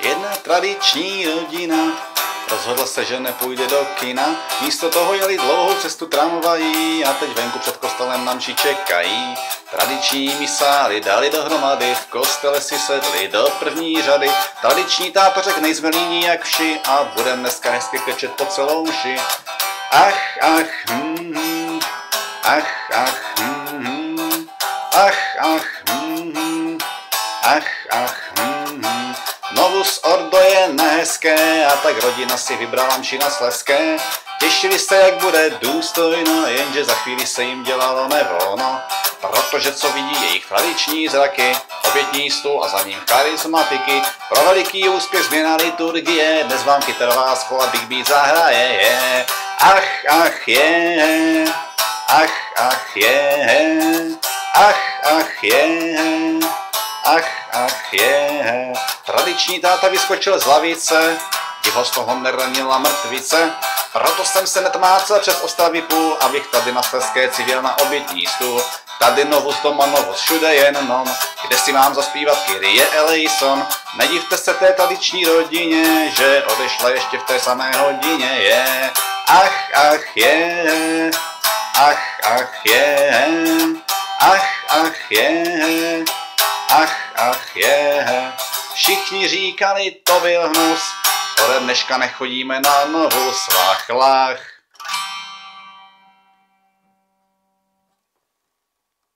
Jedna tradiční rodina Rozhodl se, že nepůjde do kina, místo toho jeli dlouhou cestu tramvají a teď venku před kostelem namši čekají. Tradiční misály dali dohromady, v kostele si sedli do první řady. Tradiční táto řek nejsme líní jak vši a budem dneska hezky krčet po celou mši. Ach, ach, hm, hm, ach, ach, hm, hm, ach, ach, hm, hm, ach, ach. Novus Ordo je nehezké a tak rodina si vybrala mši na Sleské. Těšili se, jak bude důstojno, jenže za chvíli se jim dělalo nevolno. Protože co vidí jejich tradiční zraky, obětní stůl a za ním charismatiky. Pro veliký úspěch změna liturgie, dnes vám kytarová schola Big Beat zahraje. Je. Ach, ach, je, ach, ach, je, ach, ach, je, ach, ach, je. Tradiční táta vyskočil z lavice, divo z toho neranila mrtvice, proto jsem se netmácel přes ostavy půl, abych tady na Sleské civil na obětní stůl. Tady novus doma novus, všude jenom, kde si mám zaspívat Kyrie eleison. Nedivte se té tradiční rodině, že odešla ještě v té samé hodině, je. Ach, ach, je, ach, ach, je, ach, ach, je, ach, ach, je. Všichni říkali, to byl hnus, ode dneška nechodíme na novou svách lách.